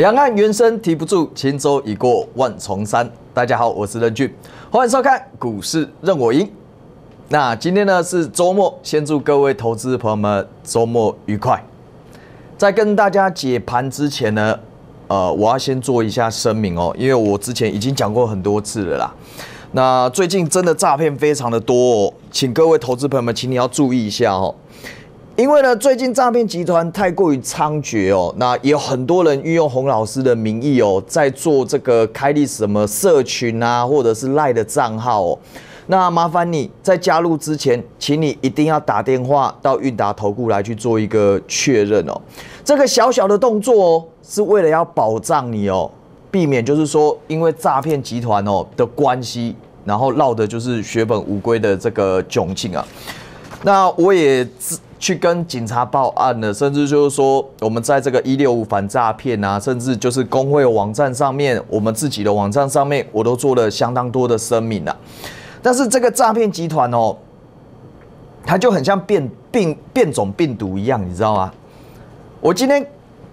两岸猿声啼不住，轻舟已过万重山。大家好，我是任俊，欢迎收看股市任我赢。那今天呢是周末，先祝各位投资朋友们周末愉快。在跟大家解盘之前呢，呃，我要先做一下声明哦，因为我之前已经讲过很多次了啦。那最近真的诈骗非常的多哦，请各位投资朋友们，请你要注意一下哦。因为呢，最近诈骗集团太过于猖獗哦，那也有很多人运用洪老师的名义哦，在做这个开立什么社群啊，或者是赖的账号哦。那麻烦你在加入之前，请你一定要打电话到韵达投顾来去做一个确认哦。这个小小的动作哦，是为了要保障你哦，避免就是说因为诈骗集团哦的关系，然后闹的就是血本无归的这个窘境啊。那我也去跟警察报案了，甚至就是说，我们在这个一六五反诈骗啊，甚至就是工会网站上面，我们自己的网站上面，我都做了相当多的声明了。但是这个诈骗集团哦，它就很像变病变种病毒一样，你知道吗？我今天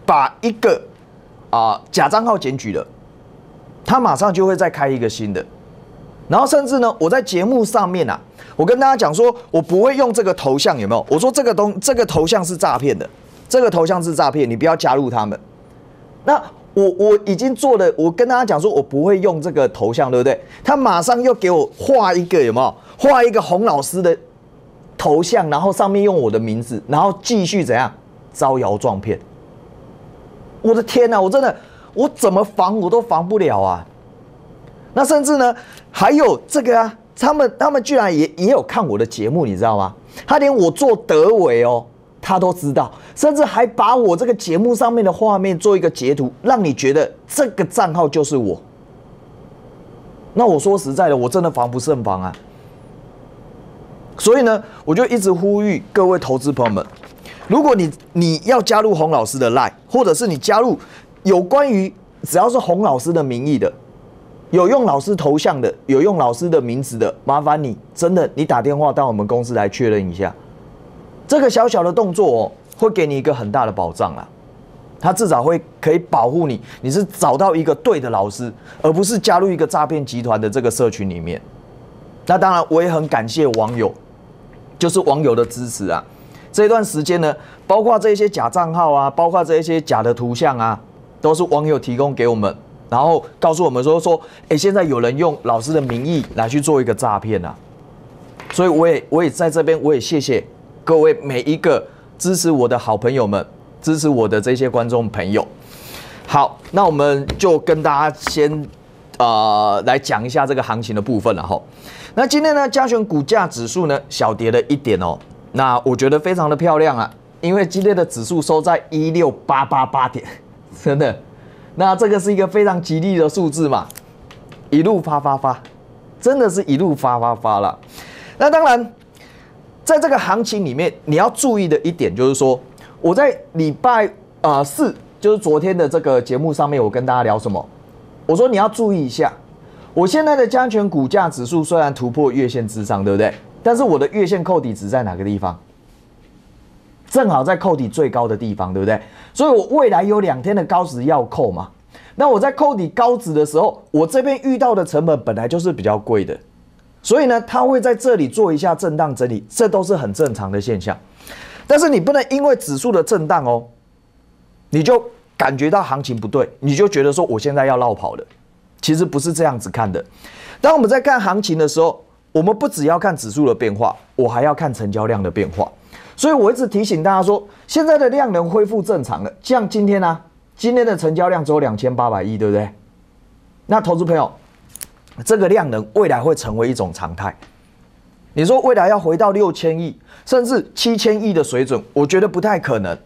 把一个啊假账号检举了，他马上就会再开一个新的，然后甚至呢，我在节目上面啊。我跟大家讲说，我不会用这个头像，有没有？我说这个东这个头像是诈骗的，这个头像是诈骗，你不要加入他们。那我我已经做了，我跟大家讲说，我不会用这个头像，对不对？他马上又给我画一个，有没有？画一个洪老师的头像，然后上面用我的名字，然后继续怎样招摇撞骗？我的天哪！我真的，我怎么防我都防不了啊！那甚至呢，还有这个啊。他们他们居然也也有看我的节目，你知道吗？他连我做德伟哦，他都知道，甚至还把我这个节目上面的画面做一个截图，让你觉得这个账号就是我。那我说实在的，我真的防不胜防啊。所以呢，我就一直呼吁各位投资朋友们，如果你你要加入洪老师的 line，或者是你加入有关于只要是洪老师的名义的。有用老师头像的，有用老师的名字的，麻烦你真的，你打电话到我们公司来确认一下。这个小小的动作哦，会给你一个很大的保障啊。他至少会可以保护你，你是找到一个对的老师，而不是加入一个诈骗集团的这个社群里面。那当然，我也很感谢网友，就是网友的支持啊。这段时间呢，包括这些假账号啊，包括这些假的图像啊，都是网友提供给我们。然后告诉我们说说，哎，现在有人用老师的名义来去做一个诈骗啊，所以我也我也在这边，我也谢谢各位每一个支持我的好朋友们，支持我的这些观众朋友。好，那我们就跟大家先呃来讲一下这个行情的部分了哈。那今天呢，加权股价指数呢小跌了一点哦，那我觉得非常的漂亮啊，因为今天的指数收在一六八八八点，真的。那这个是一个非常吉利的数字嘛，一路发发发，真的是一路发发发了。那当然，在这个行情里面，你要注意的一点就是说，我在礼拜啊四，就是昨天的这个节目上面，我跟大家聊什么？我说你要注意一下，我现在的加权股价指数虽然突破月线之上，对不对？但是我的月线扣底值在哪个地方？正好在扣底最高的地方，对不对？所以我未来有两天的高值要扣嘛。那我在扣底高值的时候，我这边遇到的成本本来就是比较贵的，所以呢，它会在这里做一下震荡整理，这都是很正常的现象。但是你不能因为指数的震荡哦，你就感觉到行情不对，你就觉得说我现在要绕跑了。其实不是这样子看的。当我们在看行情的时候，我们不只要看指数的变化，我还要看成交量的变化。所以我一直提醒大家说，现在的量能恢复正常了。像今天呢，今天的成交量只有两千八百亿，对不对？那投资朋友，这个量能未来会成为一种常态。你说未来要回到六千亿甚至七千亿的水准，我觉得不太可能。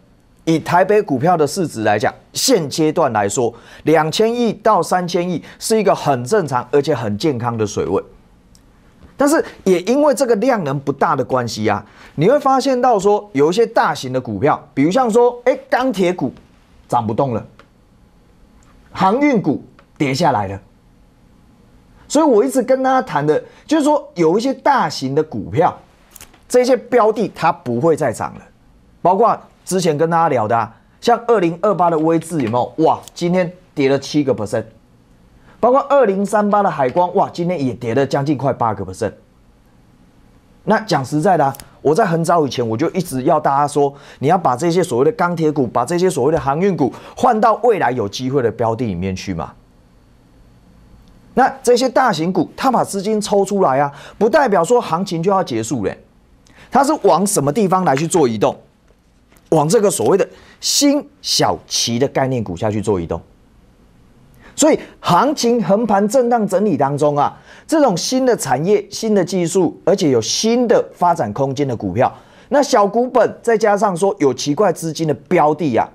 以台北股票的市值来讲，现阶段来说，两千亿到三千亿是一个很正常而且很健康的水位。但是也因为这个量能不大的关系啊，你会发现到说有一些大型的股票，比如像说，哎，钢铁股涨不动了，航运股跌下来了。所以我一直跟大家谈的，就是说有一些大型的股票，这些标的它不会再涨了，包括之前跟大家聊的像二零二八的威智有没有？哇，今天跌了七个 percent。包括二零三八的海光，哇，今天也跌了将近快八个 percent。那讲实在的，我在很早以前我就一直要大家说，你要把这些所谓的钢铁股，把这些所谓的航运股换到未来有机会的标的里面去嘛。那这些大型股，它把资金抽出来啊，不代表说行情就要结束嘞，它是往什么地方来去做移动？往这个所谓的新小旗的概念股下去做移动。所以，行情横盘震荡整理当中啊，这种新的产业、新的技术，而且有新的发展空间的股票，那小股本再加上说有奇怪资金的标的呀，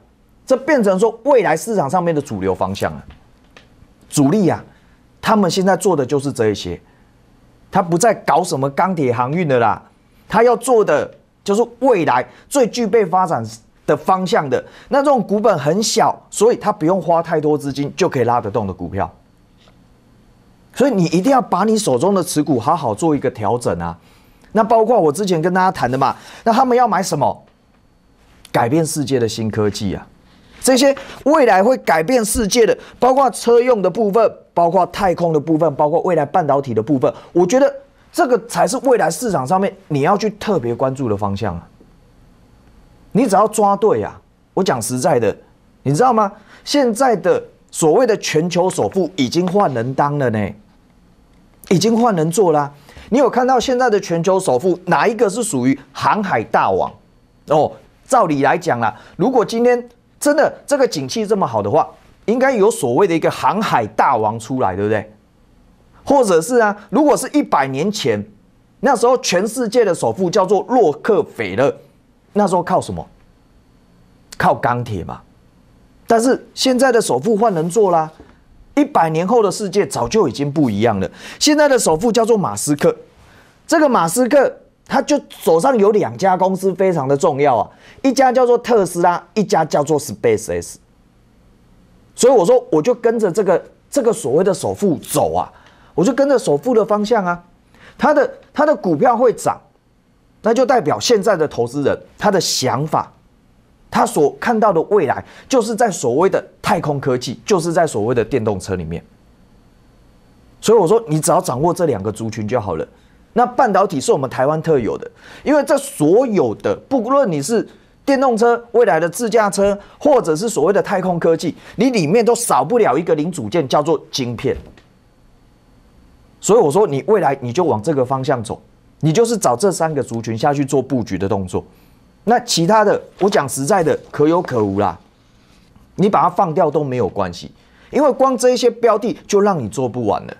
这变成说未来市场上面的主流方向啊，主力呀，他们现在做的就是这一些，他不再搞什么钢铁航运的啦，他要做的就是未来最具备发展。的方向的那这种股本很小，所以它不用花太多资金就可以拉得动的股票，所以你一定要把你手中的持股好好做一个调整啊。那包括我之前跟大家谈的嘛，那他们要买什么？改变世界的新科技啊，这些未来会改变世界的，包括车用的部分，包括太空的部分，包括未来半导体的部分，我觉得这个才是未来市场上面你要去特别关注的方向啊。你只要抓对呀！我讲实在的，你知道吗？现在的所谓的全球首富已经换人当了呢，已经换人做了。你有看到现在的全球首富哪一个是属于航海大王？哦，照理来讲啦，如果今天真的这个景气这么好的话，应该有所谓的一个航海大王出来，对不对？或者是啊，如果是一百年前那时候全世界的首富叫做洛克菲勒。那时候靠什么？靠钢铁嘛。但是现在的首富换人做啦，一百年后的世界早就已经不一样了。现在的首富叫做马斯克，这个马斯克他就手上有两家公司非常的重要啊，一家叫做特斯拉，一家叫做 Space X。所以我说，我就跟着这个这个所谓的首富走啊，我就跟着首富的方向啊，他的他的股票会涨。那就代表现在的投资人他的想法，他所看到的未来，就是在所谓的太空科技，就是在所谓的电动车里面。所以我说，你只要掌握这两个族群就好了。那半导体是我们台湾特有的，因为这所有的，不论你是电动车、未来的自驾车，或者是所谓的太空科技，你里面都少不了一个零组件，叫做晶片。所以我说，你未来你就往这个方向走。你就是找这三个族群下去做布局的动作，那其他的我讲实在的可有可无啦，你把它放掉都没有关系，因为光这一些标的就让你做不完了，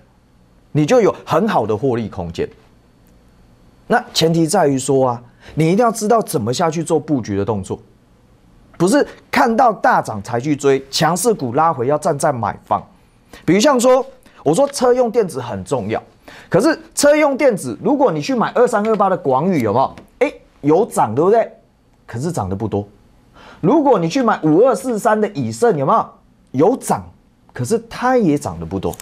你就有很好的获利空间。那前提在于说啊，你一定要知道怎么下去做布局的动作，不是看到大涨才去追，强势股拉回要站在买方。比如像说，我说车用电子很重要。可是车用电子，如果你去买二三二八的广宇，有没有？哎，有涨，对不对？可是涨的不多。如果你去买五二四三的以盛，有没有？有涨，可是它也涨的不多。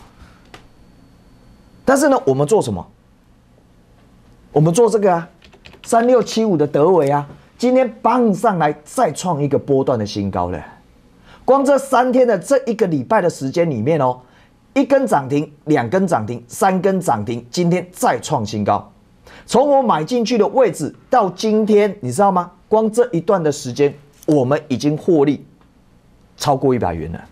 但是呢，我们做什么？我们做这个啊，三六七五的德伟啊，今天棒上来再创一个波段的新高了。光这三天的这一个礼拜的时间里面哦。一根涨停，两根涨停，三根涨停，今天再创新高。从我买进去的位置到今天，你知道吗？光这一段的时间，我们已经获利超过一百元了。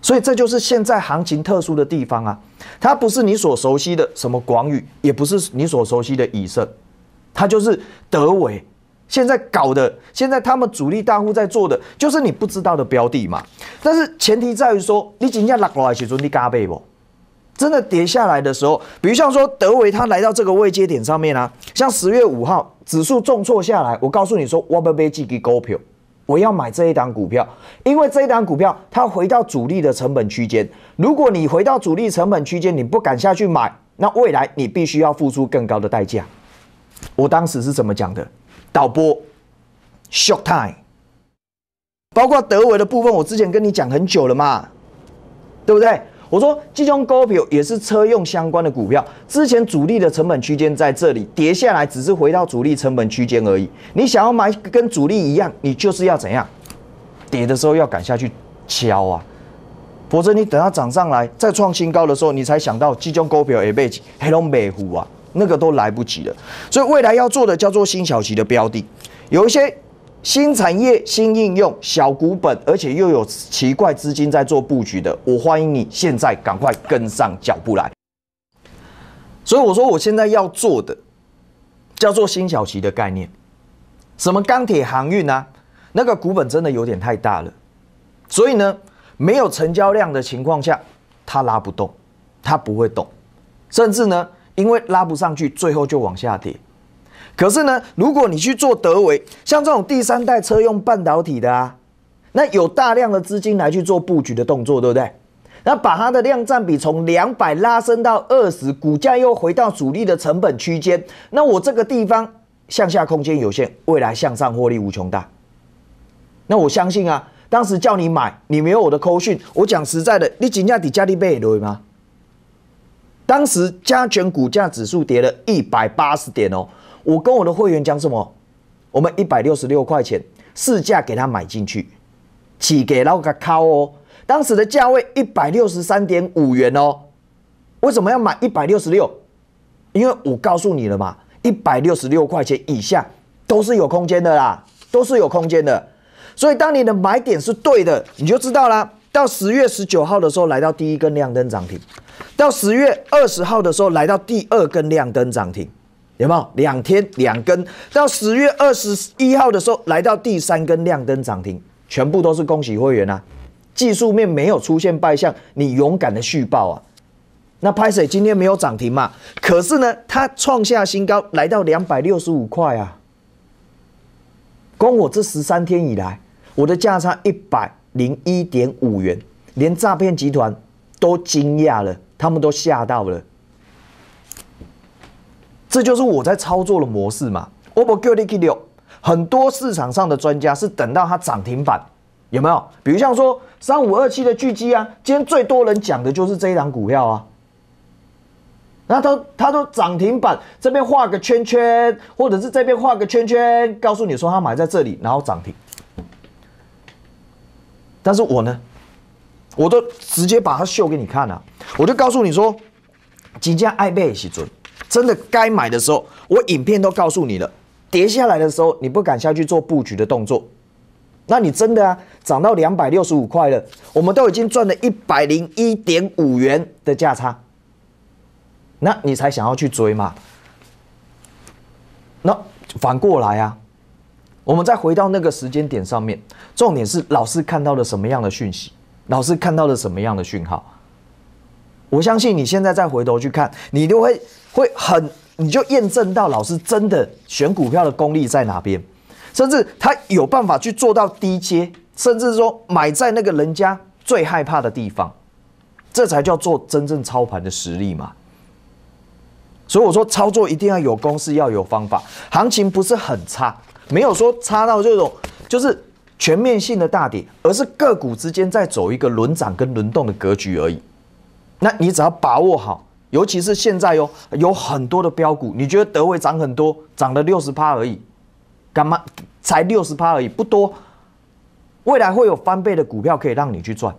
所以这就是现在行情特殊的地方啊！它不是你所熟悉的什么广宇，也不是你所熟悉的以盛，它就是德伟。现在搞的，现在他们主力大户在做的，就是你不知道的标的嘛。但是前提在于说，你今天拉过来时候，你嘎背不？真的跌下来的时候，比如像说德维，他来到这个位阶点上面啊，像十月五号指数重挫下来，我告诉你说，我不被几个股票，我要买这一档股票，因为这一档股票它回到主力的成本区间。如果你回到主力成本区间，你不敢下去买，那未来你必须要付出更高的代价。我当时是怎么讲的？导播，short time，包括德维的部分，我之前跟你讲很久了嘛，对不对？我说这种股票也是车用相关的股票，之前主力的成本区间在这里跌下来，只是回到主力成本区间而已。你想要买跟主力一样，你就是要怎样？跌的时候要赶下去敲啊，否则你等它涨上来再创新高的时候，你才想到这种股票也被黑龙美湖啊，那个都来不及了。所以未来要做的叫做新小旗的标的，有一些。新产业、新应用、小股本，而且又有奇怪资金在做布局的，我欢迎你现在赶快跟上脚步来。所以我说，我现在要做的叫做新小旗的概念，什么钢铁、航运啊，那个股本真的有点太大了，所以呢，没有成交量的情况下，它拉不动，它不会动，甚至呢，因为拉不上去，最后就往下跌。可是呢，如果你去做德维，像这种第三代车用半导体的啊，那有大量的资金来去做布局的动作，对不对？那把它的量占比从两百拉升到二十，股价又回到主力的成本区间，那我这个地方向下空间有限，未来向上获利无穷大。那我相信啊，当时叫你买，你没有我的扣讯，我讲实在的，你金价底加利倍对吗？当时加权股价指数跌了一百八十点哦。我跟我的会员讲什么？我们一百六十六块钱市价给他买进去，起给老个靠哦。当时的价位一百六十三点五元哦。为什么要买一百六十六？因为我告诉你了嘛，一百六十六块钱以下都是有空间的啦，都是有空间的。所以当你的买点是对的，你就知道啦。到十月十九号的时候，来到第一根亮灯涨停；到十月二十号的时候，来到第二根亮灯涨停。有没有两天两根？到十月二十一号的时候，来到第三根亮灯涨停，全部都是恭喜会员啊！技术面没有出现败象，你勇敢的续报啊！那拍水今天没有涨停嘛？可是呢，它创下新高，来到两百六十五块啊！光我这十三天以来，我的价差一百零一点五元，连诈骗集团都惊讶了，他们都吓到了。这就是我在操作的模式嘛。我不叫你去留，很多市场上的专家是等到它涨停板，有没有？比如像说三五二七的巨基啊，今天最多人讲的就是这一档股票啊。那他他都涨停板，这边画个圈圈，或者是这边画个圈圈，告诉你说他买在这里，然后涨停。但是我呢，我都直接把它秀给你看了，我就告诉你说，几家爱贝是准。真的该买的时候，我影片都告诉你了。跌下来的时候，你不敢下去做布局的动作，那你真的啊，涨到两百六十五块了，我们都已经赚了一百零一点五元的价差，那你才想要去追嘛？那反过来啊，我们再回到那个时间点上面，重点是老师看到了什么样的讯息，老师看到了什么样的讯号。我相信你现在再回头去看，你就会会很，你就验证到老师真的选股票的功力在哪边，甚至他有办法去做到低阶，甚至说买在那个人家最害怕的地方，这才叫做真正操盘的实力嘛。所以我说操作一定要有公式，要有方法。行情不是很差，没有说差到这种就是全面性的大跌，而是个股之间在走一个轮涨跟轮动的格局而已。那你只要把握好，尤其是现在哟，有很多的标股，你觉得德威涨很多，涨了六十趴而已，干嘛？才六十趴而已，不多。未来会有翻倍的股票可以让你去赚，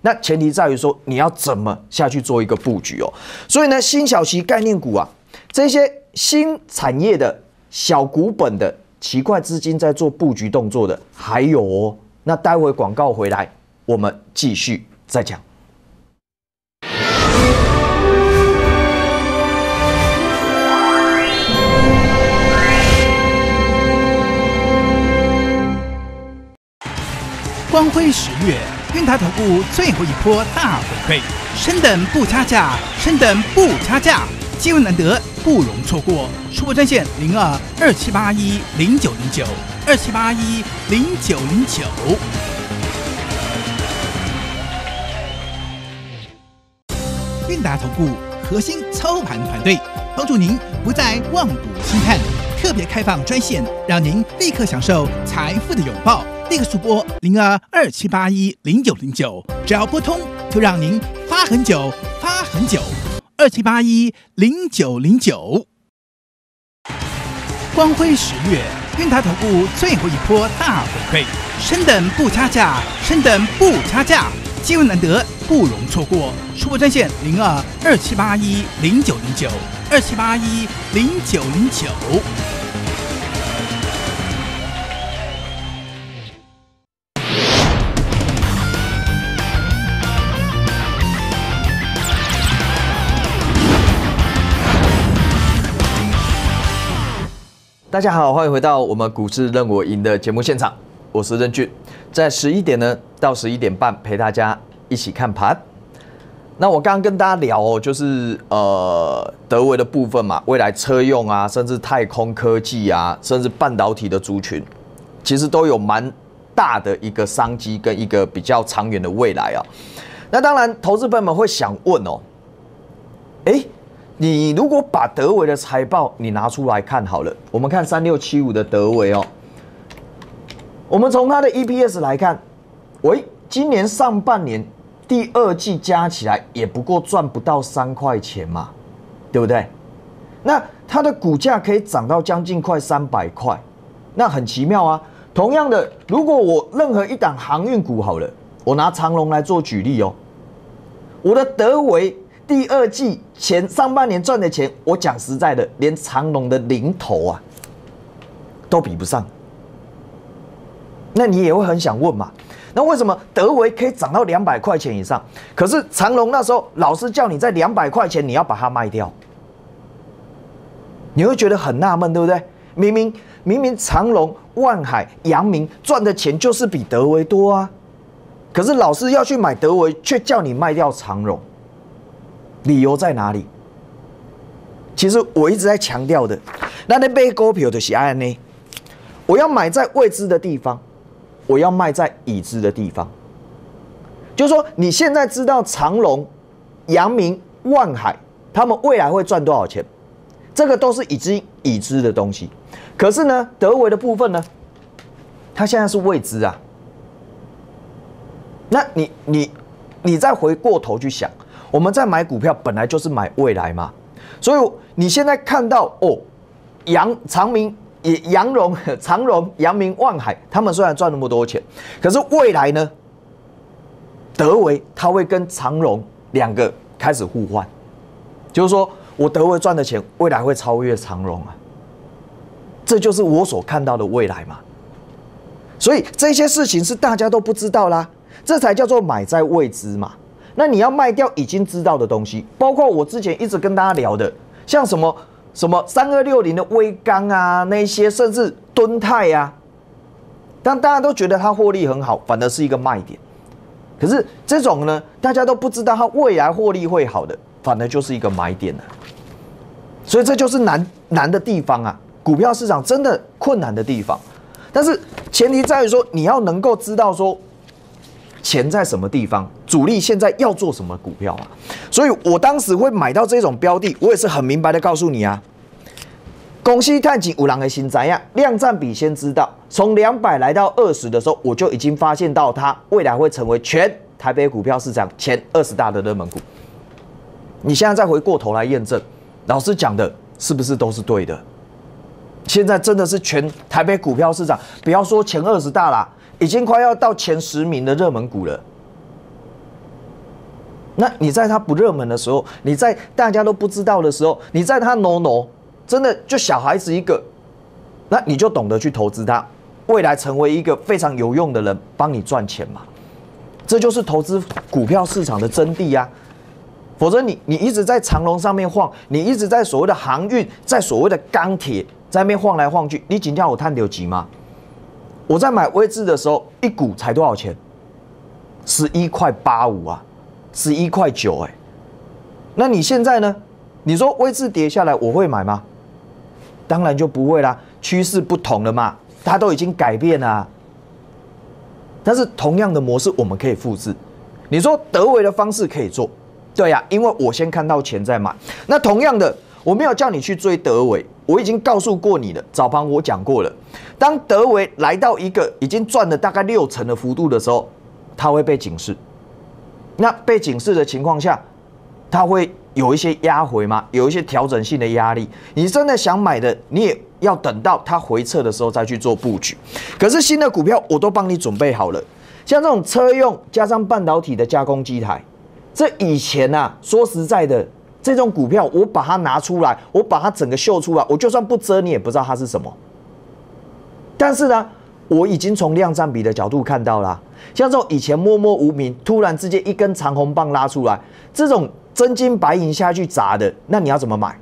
那前提在于说你要怎么下去做一个布局哦。所以呢，新小旗概念股啊，这些新产业的小股本的奇怪资金在做布局动作的还有哦。那待会广告回来，我们继续再讲。光辉十月，运达投顾最后一波大回馈，升等不差价，升等不差价，机会难得，不容错过。出播专线零二二七八一零九零九二七八一零九零九。韵达投顾核心操盘团队，帮助您不再望股兴叹，特别开放专线，让您立刻享受财富的拥抱。立刻速播零二二七八一零九零九，只要拨通，就让您发很久，发很久。二七八一零九零九，光辉十月，运达投顾最后一波大回馈，升等不加价，升等不加价，机会难得，不容错过。出国专线零二二七八一零九零九二七八一零九零九。大家好，欢迎回到我们股市任我赢的节目现场，我是任俊，在十一点呢到十一点半陪大家一起看盘。那我刚刚跟大家聊哦，就是呃德维的部分嘛，未来车用啊，甚至太空科技啊，甚至半导体的族群，其实都有蛮大的一个商机跟一个比较长远的未来啊。那当然，投资朋友们会想问哦，哎。你如果把德维的财报你拿出来看好了，我们看三六七五的德维哦，我们从它的 EPS 来看，喂，今年上半年第二季加起来也不过赚不到三块钱嘛，对不对？那它的股价可以涨到将近快三百块，那很奇妙啊。同样的，如果我任何一档航运股好了，我拿长龙来做举例哦，我的德维。第二季前上半年赚的钱，我讲实在的，连长隆的零头啊都比不上。那你也会很想问嘛？那为什么德维可以涨到两百块钱以上？可是长隆那时候老师叫你在两百块钱你要把它卖掉，你会觉得很纳闷，对不对？明明明明长隆、万海、阳明赚的钱就是比德维多啊，可是老师要去买德维，却叫你卖掉长隆。理由在哪里？其实我一直在强调的，那那被股票的喜爱呢？我要买在未知的地方，我要卖在已知的地方。就是说，你现在知道长隆、阳明、万海他们未来会赚多少钱，这个都是已经已知的东西。可是呢，德维的部分呢，它现在是未知啊。那你你你再回过头去想。我们在买股票本来就是买未来嘛，所以你现在看到哦，阳长明也阳荣 长荣阳明万海，他们虽然赚那么多钱，可是未来呢，德维他会跟长荣两个开始互换，就是说我德维赚的钱未来会超越长荣啊，这就是我所看到的未来嘛，所以这些事情是大家都不知道啦，这才叫做买在未知嘛。那你要卖掉已经知道的东西，包括我之前一直跟大家聊的，像什么什么三二六零的微钢啊，那些甚至敦泰啊，当大家都觉得它获利很好，反而是一个卖点。可是这种呢，大家都不知道它未来获利会好的，反而就是一个买点了。所以这就是难难的地方啊，股票市场真的困难的地方。但是前提在于说，你要能够知道说。钱在什么地方？主力现在要做什么股票啊？所以我当时会买到这种标的，我也是很明白的告诉你啊。公司探景五郎的新怎样？量占比先知道，从两百来到二十的时候，我就已经发现到它未来会成为全台北股票市场前二十大的热门股。你现在再回过头来验证，老师讲的是不是都是对的？现在真的是全台北股票市场，不要说前二十大啦。已经快要到前十名的热门股了。那你在它不热门的时候，你在大家都不知道的时候，你在它 no no，真的就小孩子一个，那你就懂得去投资它，未来成为一个非常有用的人，帮你赚钱嘛。这就是投资股票市场的真谛呀。否则你你一直在长龙上面晃，你一直在所谓的航运，在所谓的钢铁在那边晃来晃去，你仅叫我探流急吗？我在买微智的时候，一股才多少钱？十一块八五啊，十一块九哎。那你现在呢？你说微智跌下来，我会买吗？当然就不会啦，趋势不同了嘛，它都已经改变了。但是同样的模式我们可以复制。你说德维的方式可以做，对呀，因为我先看到钱再买。那同样的。我没有叫你去追德维，我已经告诉过你了。早盘我讲过了，当德维来到一个已经赚了大概六成的幅度的时候，它会被警示。那被警示的情况下，它会有一些压回吗？有一些调整性的压力。你真的想买的，你也要等到它回撤的时候再去做布局。可是新的股票我都帮你准备好了，像这种车用加上半导体的加工机台，这以前啊，说实在的，这种股票我把它拿出来，我把它整个秀出来，我就算不遮你也不知道它是什么。但是呢，我已经从量占比的角度看到了，像这种以前默默无名，突然之间一根长红棒拉出来，这种真金白银下去砸的，那你要怎么买？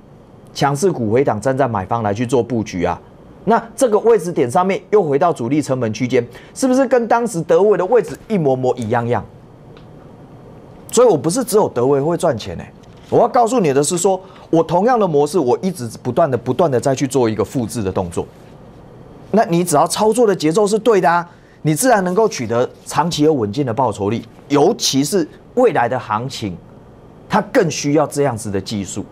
强势股回档站在买方来去做布局啊？那这个位置点上面又回到主力成本区间，是不是跟当时德威的位置一模模一样样？所以我不是只有德威会赚钱呢，我要告诉你的是说，我同样的模式，我一直不断的不断的再去做一个复制的动作。那你只要操作的节奏是对的啊，你自然能够取得长期而稳健的报酬率。尤其是未来的行情，它更需要这样子的技术，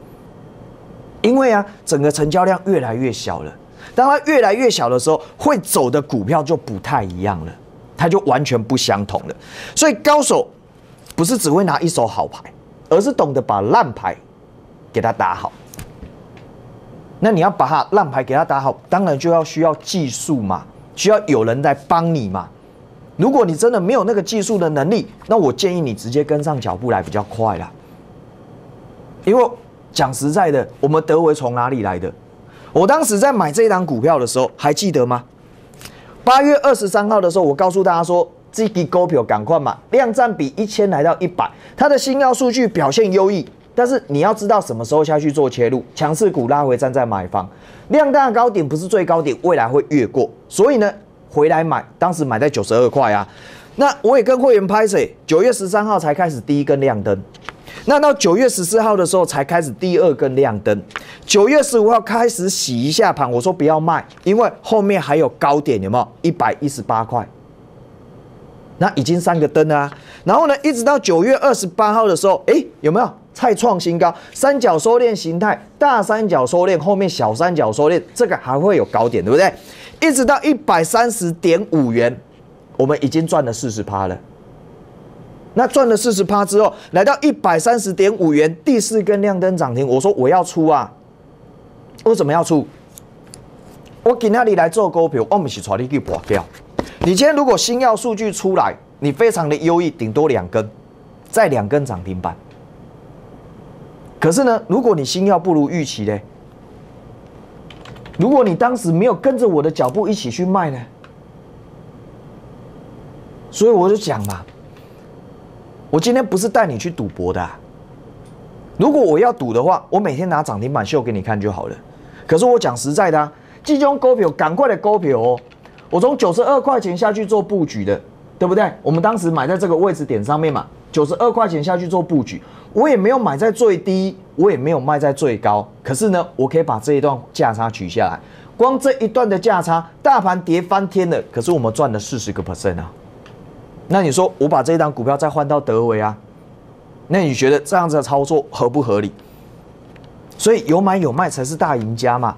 因为啊，整个成交量越来越小了。当它越来越小的时候，会走的股票就不太一样了，它就完全不相同了。所以高手不是只会拿一手好牌，而是懂得把烂牌给它打好。那你要把它烂牌给它打好，当然就要需要技术嘛，需要有人来帮你嘛。如果你真的没有那个技术的能力，那我建议你直接跟上脚步来比较快啦。因为讲实在的，我们德维从哪里来的？我当时在买这一档股票的时候，还记得吗？八月二十三号的时候，我告诉大家说，这支股票赶快买，量占比一千来到一百，它的新药数据表现优异。但是你要知道什么时候下去做切入，强势股拉回站在买方，量大高点不是最高点，未来会越过，所以呢回来买，当时买在九十二块啊。那我也跟会员拍水？九月十三号才开始第一根亮灯，那到九月十四号的时候才开始第二根亮灯，九月十五号开始洗一下盘，我说不要卖，因为后面还有高点，有没有？一百一十八块，那已经三个灯啊。然后呢，一直到九月二十八号的时候，哎，有没有？再创新高，三角收敛形态，大三角收敛，后面小三角收敛，这个还会有高点，对不对？一直到一百三十点五元，我们已经赚了四十趴了。那赚了四十趴之后，来到一百三十点五元，第四根亮灯涨停，我说我要出啊！为什么要出？我今天里来做股票，我们是传你去博掉。你今天如果新药数据出来，你非常的优异，顶多两根，再两根涨停板。可是呢，如果你新药不如预期呢？如果你当时没有跟着我的脚步一起去卖呢？所以我就讲嘛，我今天不是带你去赌博的。如果我要赌的话，我每天拿涨停板秀给你看就好了。可是我讲实在的啊，这种股票赶快的股票哦，我从九十二块钱下去做布局的，对不对？我们当时买在这个位置点上面嘛，九十二块钱下去做布局。我也没有买在最低，我也没有卖在最高，可是呢，我可以把这一段价差取下来，光这一段的价差，大盘跌翻天了，可是我们赚了四十个 percent 啊。那你说我把这一档股票再换到德维啊？那你觉得这样子的操作合不合理？所以有买有卖才是大赢家嘛。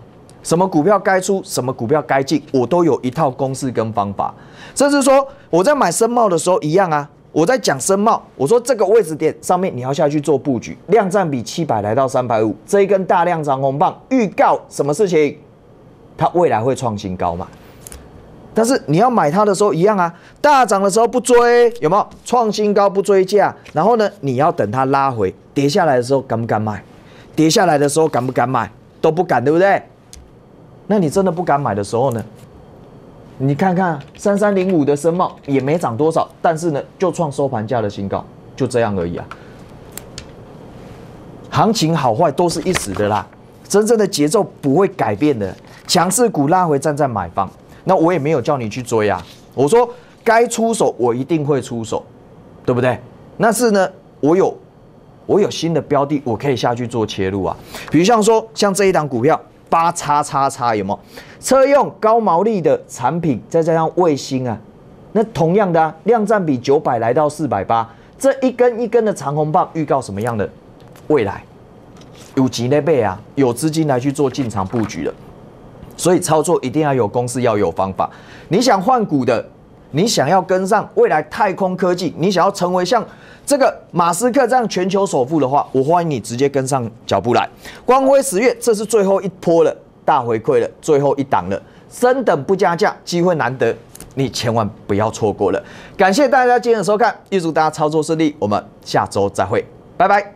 什么股票该出，什么股票该进，我都有一套公式跟方法。甚至说我在买深茂的时候一样啊。我在讲深茂，我说这个位置点上面你要下去做布局，量占比七百来到三百五，这一根大量长红棒预告什么事情？它未来会创新高嘛？但是你要买它的时候一样啊，大涨的时候不追，有没有创新高不追价？然后呢，你要等它拉回跌下来的时候敢不敢买？跌下来的时候敢不敢买？都不敢，对不对？那你真的不敢买的时候呢？你看看三三零五的深茂也没涨多少，但是呢，就创收盘价的新高，就这样而已啊。行情好坏都是一时的啦，真正的节奏不会改变的。强势股拉回站在买方，那我也没有叫你去追啊。我说该出手我一定会出手，对不对？那是呢，我有我有新的标的，我可以下去做切入啊。比如像说像这一档股票。八叉叉叉有没有？车用高毛利的产品，再加上卫星啊，那同样的啊，量占比九百来到四百八，这一根一根的长红棒预告什么样的未来？有钱的倍啊，有资金来去做进场布局的，所以操作一定要有公式，要有方法。你想换股的，你想要跟上未来太空科技，你想要成为像这个马斯克这样全球首富的话，我欢迎你直接跟上脚步来。光辉十月，这是最后一波了，大回馈了，最后一档了，升等不加价，机会难得，你千万不要错过了。感谢大家今天的收看，预祝大家操作顺利，我们下周再会，拜拜。